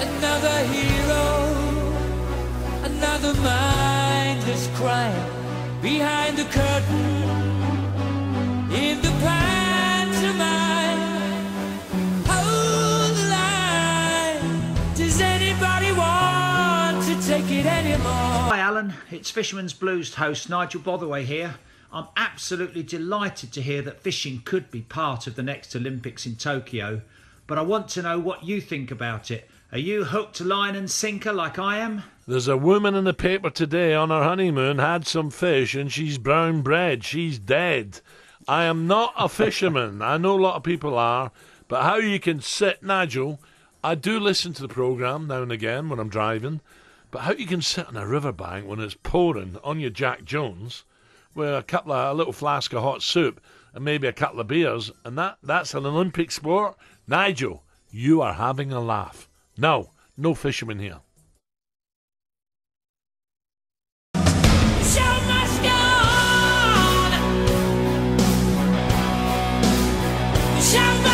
Another hero, another mindless crime behind the curtain. Does anybody want to take it anymore? Hi Alan, it's Fisherman's Blues host Nigel Botherway here. I'm absolutely delighted to hear that fishing could be part of the next Olympics in Tokyo, but I want to know what you think about it. Are you hooked line and sinker like I am? There's a woman in the paper today on her honeymoon had some fish and she's brown bread. She's dead. I am not a fisherman. I know a lot of people are, but how you can sit, Nigel, I do listen to the programme now and again when I'm driving, but how you can sit on a riverbank when it's pouring on your Jack Jones with a couple of a little flask of hot soup and maybe a couple of beers, and that that's an Olympic sport. Nigel, you are having a laugh. No, no fishermen here. Shout